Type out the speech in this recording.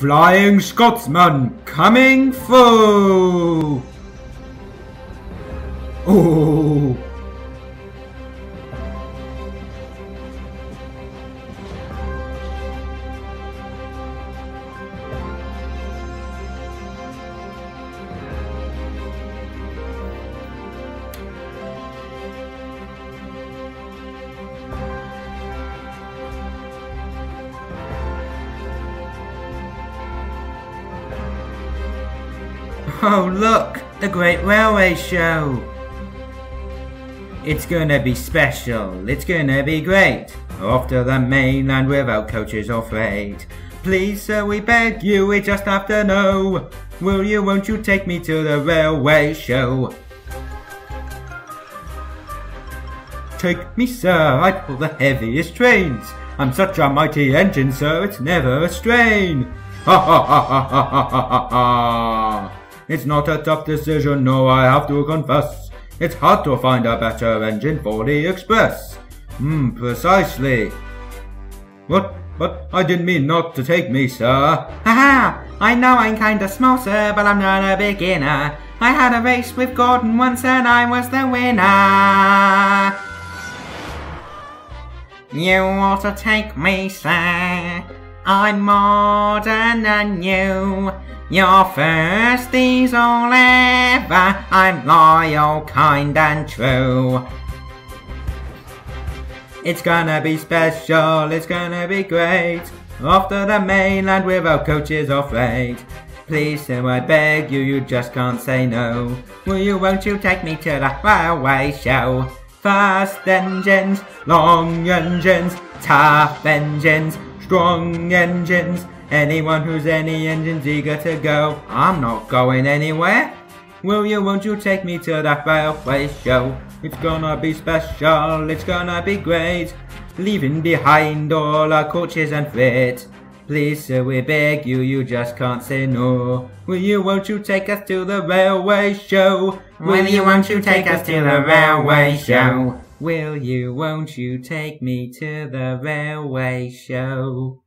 Flying Scotsman coming through! Oh! Oh look, the Great Railway Show! It's gonna be special, it's gonna be great. Off to the mainland without coaches or freight. Please sir, we beg you, we just have to know. Will you, won't you take me to the railway show? Take me sir, I pull the heaviest trains. I'm such a mighty engine sir, it's never a strain. Ha ha ha ha ha ha ha ha! It's not a tough decision, no, I have to confess. It's hard to find a better engine for the Express. Hmm, precisely. What? But I didn't mean not to take me, sir. Haha! I know I'm kinda small, sir, but I'm not a beginner. I had a race with Gordon once and I was the winner. You ought to take me, sir. I'm modern and new. Your first is all ever. I'm loyal, kind and true. It's gonna be special, it's gonna be great. Off to the mainland without coaches or freight. Please, sir, I beg you, you just can't say no. Will you, won't you take me to the railway show? Fast engines, long engines, tough engines, strong engines. Anyone who's any engine's eager to go. I'm not going anywhere. Will you, won't you take me to that railway show? It's gonna be special, it's gonna be great. Leaving behind all our coaches and freight. Please, sir, we beg you, you just can't say no. Will you, won't you take us to the railway show? Will you, won't you take us to the railway show? Will you, won't you take me to the railway show?